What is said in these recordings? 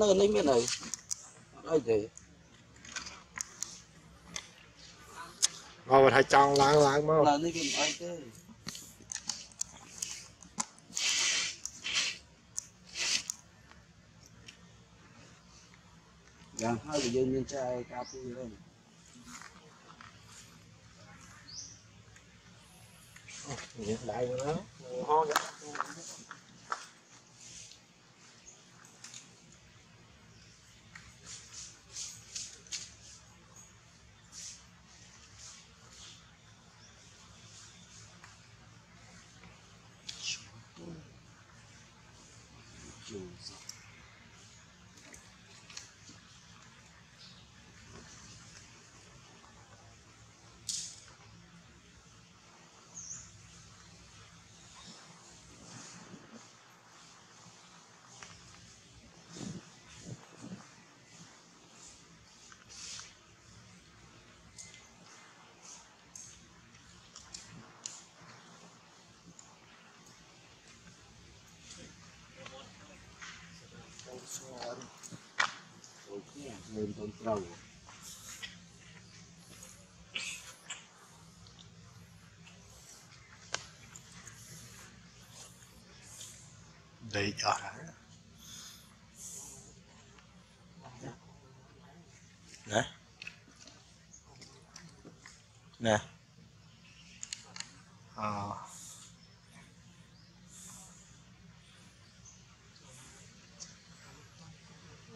នៅនេះមានហើយអត់អីទេ មកបើថាចង់ឡើងឡើងមក នៅនេះវាមិនអីទេយ៉ាងហើយវាយើងមានចែកការពីហើយ នេះដៃហ្នឹងហោចា ជួ Aí então ah. travou. They are. Né? Né? Ah.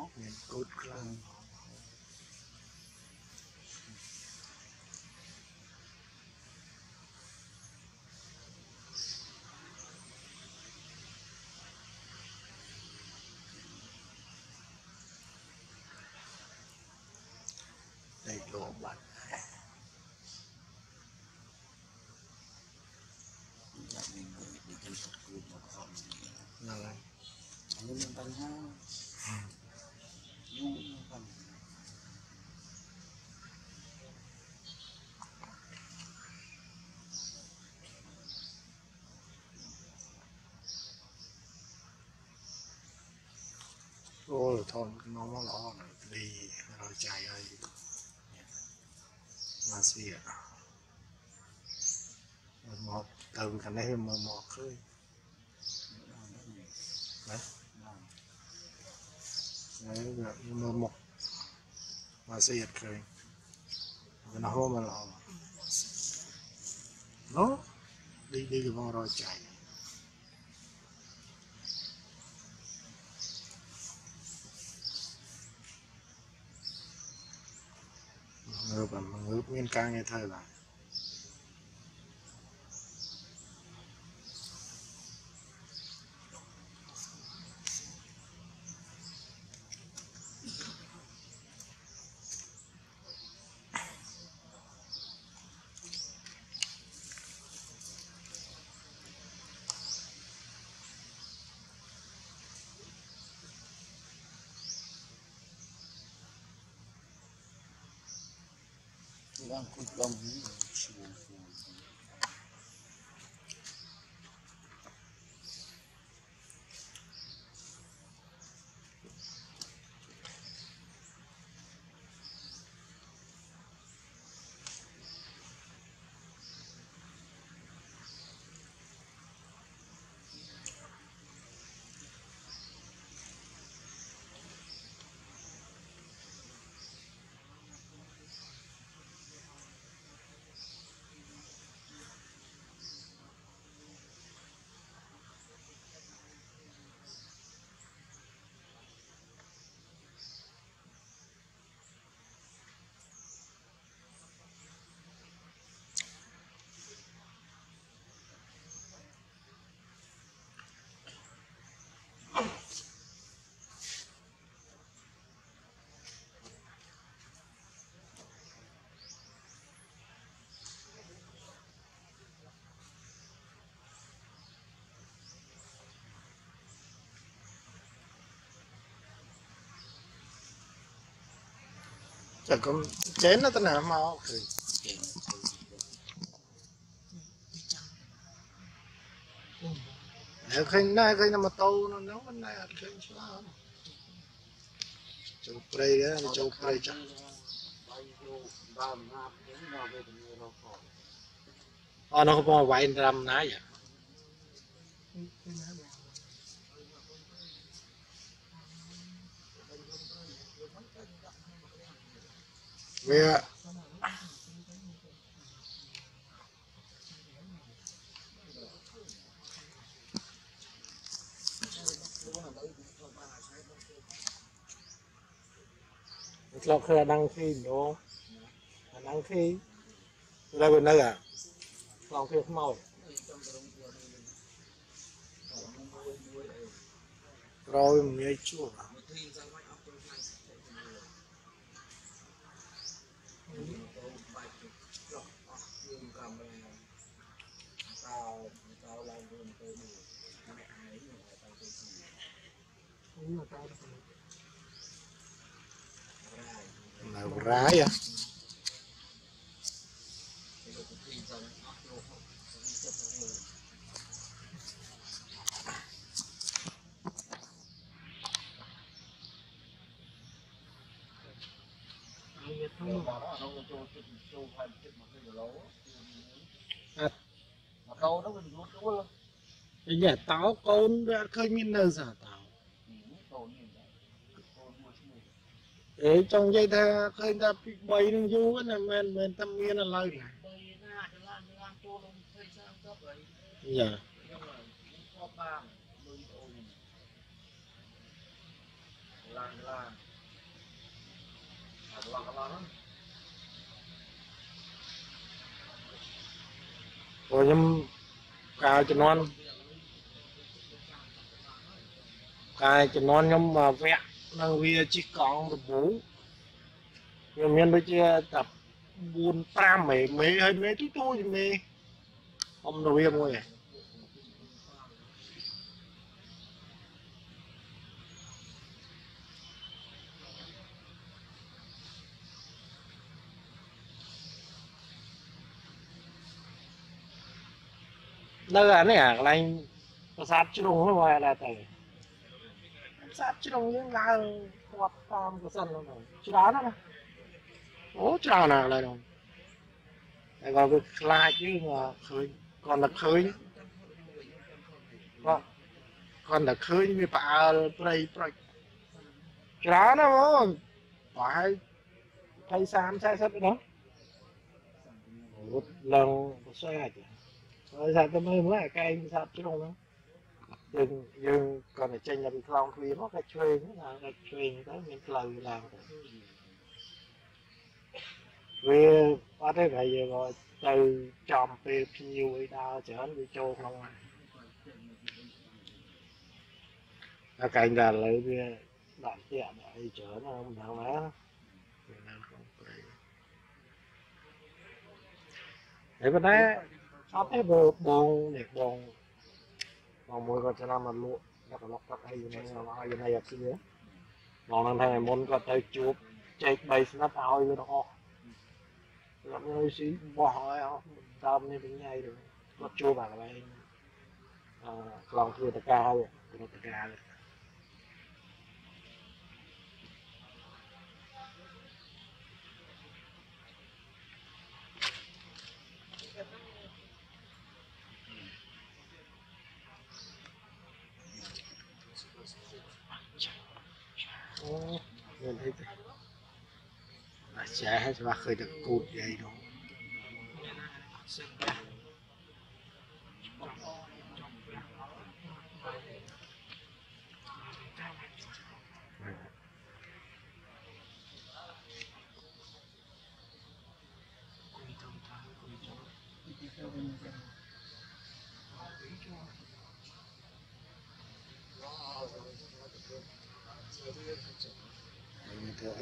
not in good ground. They go back. Hãy subscribe cho kênh Ghiền Mì Gõ Để không bỏ lỡ những video hấp dẫn អូថនក្នុងមកល្អណាស់ឌីរយចៃហើយមកស្វាមកទៅខាងនេះមើលមកឃើញណាហើយវាមើលមកមកស្វាឃើញវាណោះមកល្អណូឌីឌីកំងរ ngơ và ngớp nguyên ca nghe thơ là là encore, je dois. Dạ, Jakom chena tan ha ma ok. Nếu dạ, khi nay khi mà tàu nó nấu bên này khi sao? Châu prey đó, chụp prey chắc. à nó không có bao vài trăm nãy vậy. Dạ. Yeah. lo khơi đăng khi đúng không? Đăng khi. Ra bên đây à? Lo khơi không mau rồi mình nghe chua ល bây à? À. nhà táo con đã khơi miên nơi giả táo. để trong dây tha khơi ta bị bay nó vô cái này men men tâm miên là lời này បីណាចលា នៅវាជីកង់រមូខ្ញុំមានដូចជាតា4 5មេមេហើយមេទូទូមេអមនៅវាមួយហ្នឹងនៅអានេះអាកន្លែងប្រាសាទជ្រុងហ្នឹងមកដល់ទៅ សាច់ជ្រុងយើងឡើងធាត់តាមកសិនហ្នឹងច្រើនណាស់អូច្រើនណាស់ឡើយហ្នឹងតែក៏វាខ្លាចយើងឃើញគាត់តែឃើញបាទគាត់តែឃើញវាផ្អើលព្រៃប្រុចច្រើនណាស់បងប្រហែល20 30 40ហ្នឹងរត់ឡើងបសើអាចហើយសាច់ទៅមើលមើលអាកែងសាច់ជ្រុងហ្នឹង យើងយើងគាត់តែចេញតែពីខ្លោងទ្វារមកតែឆ្វេងឡើងតែឆ្វេងទៅមានផ្លូវឡើងទៅវាអត់ទេតែយើងមកទៅចំពេលភ្ញៀវអីដើរច្រើនវាចូលក្នុងអាកែងដល់លើវាដាក់ទៀតអីច្រើនមិនដឹងណានៅក្នុងព្រៃហើយប៉ុន្តែអត់ទេបងបងនេះបង បងមួយគាត់ឆ្នាំមកលក់គាត់ឡុកគាត់អីហ្នឹងឲ្យនៅអាស៊ីបងនឹងថាមុនគាត់ទៅជួបចែក3ស្និតឲ្យវាទាំងអស់គាត់នៅស៊ីបោះឲ្យអស់ដើមនេះវិញហើយគាត់ជួបអាកន្លែងអឺខ្លងធ្វើតកាហើយធ្វើតកាហើយ sẽ và hết mà được cột vậy đâu. Mình thở